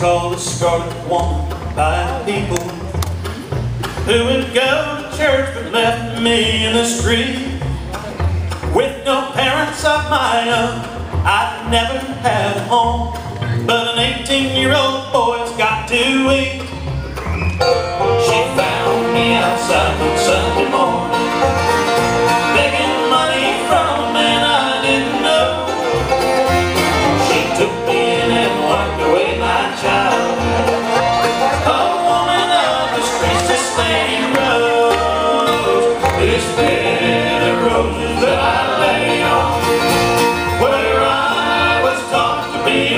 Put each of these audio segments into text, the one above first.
called the Scarlet Woman by people who would go to church but left me in the street with no parents of my own. I'd never had a home, but an 18-year-old boy's got to eat. She was taught to be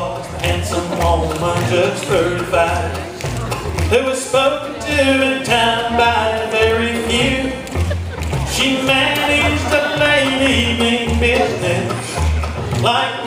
a handsome woman, just 35, who was spoken to in town by very few. She managed a late evening business, like